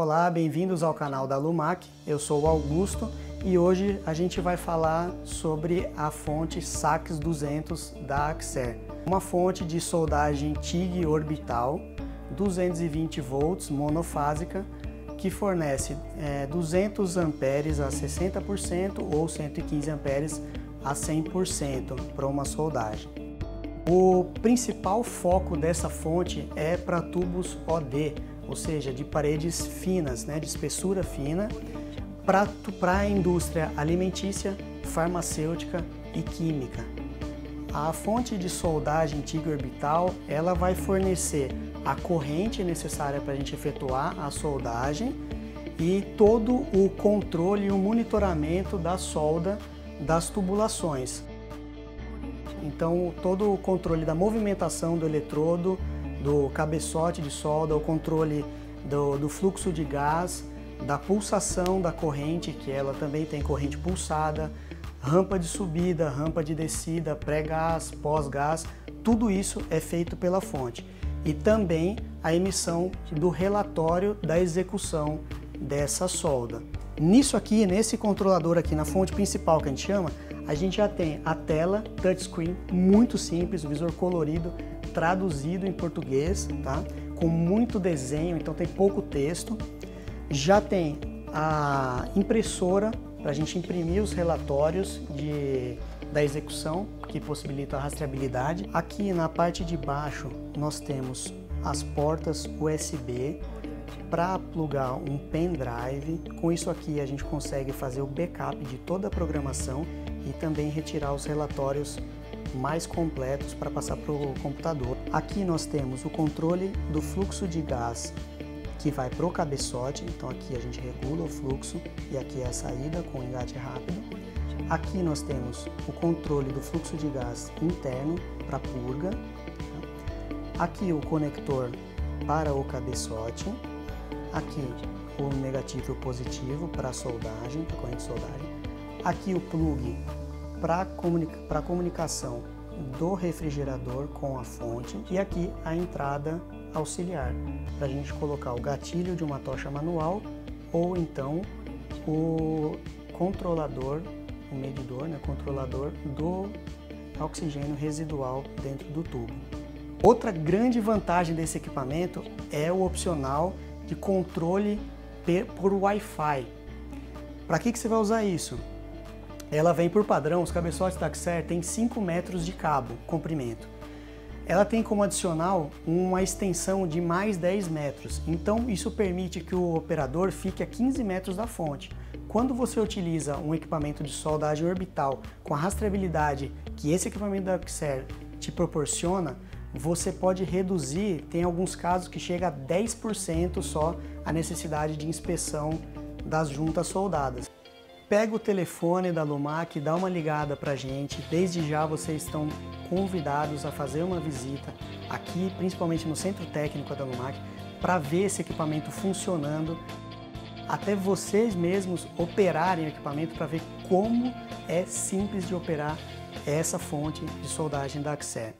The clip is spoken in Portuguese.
Olá, bem-vindos ao canal da Lumac. Eu sou o Augusto e hoje a gente vai falar sobre a fonte SAX 200 da Axer. Uma fonte de soldagem TIG orbital, 220 volts, monofásica, que fornece é, 200 amperes a 60% ou 115 amperes a 100% para uma soldagem. O principal foco dessa fonte é para tubos OD, ou seja, de paredes finas, né, de espessura fina, para a indústria alimentícia, farmacêutica e química. A fonte de soldagem TIG orbital ela vai fornecer a corrente necessária para a gente efetuar a soldagem e todo o controle e o monitoramento da solda das tubulações. Então, todo o controle da movimentação do eletrodo, do cabeçote de solda, o controle do, do fluxo de gás, da pulsação da corrente, que ela também tem corrente pulsada, rampa de subida, rampa de descida, pré-gás, pós-gás, tudo isso é feito pela fonte. E também a emissão do relatório da execução dessa solda. Nisso aqui, nesse controlador aqui na fonte principal que a gente chama, a gente já tem a tela touchscreen muito simples, o visor colorido, traduzido em português, tá? com muito desenho, então tem pouco texto. Já tem a impressora para a gente imprimir os relatórios de, da execução, que possibilita a rastreabilidade. Aqui na parte de baixo nós temos as portas USB para plugar um pendrive. Com isso aqui a gente consegue fazer o backup de toda a programação e também retirar os relatórios mais completos para passar para o computador. Aqui nós temos o controle do fluxo de gás que vai para o cabeçote, então aqui a gente regula o fluxo e aqui é a saída com engate rápido. Aqui nós temos o controle do fluxo de gás interno para purga. Aqui o conector para o cabeçote. Aqui o negativo e o positivo para soldagem, para corrente de soldagem. Aqui o plug para comunica comunicação do refrigerador com a fonte e aqui a entrada auxiliar para a gente colocar o gatilho de uma tocha manual ou então o controlador, o medidor, né, controlador do oxigênio residual dentro do tubo. Outra grande vantagem desse equipamento é o opcional de controle por Wi-Fi. Para que, que você vai usar isso? Ela vem por padrão, os cabeçotes da Xer têm 5 metros de cabo, comprimento. Ela tem como adicional uma extensão de mais 10 metros, então isso permite que o operador fique a 15 metros da fonte. Quando você utiliza um equipamento de soldagem orbital com a rastreabilidade que esse equipamento da Xer te proporciona, você pode reduzir, tem alguns casos que chega a 10% só a necessidade de inspeção das juntas soldadas pega o telefone da Lumac, dá uma ligada para a gente. Desde já vocês estão convidados a fazer uma visita aqui, principalmente no centro técnico da Lumac, para ver esse equipamento funcionando, até vocês mesmos operarem o equipamento para ver como é simples de operar essa fonte de soldagem da Axer.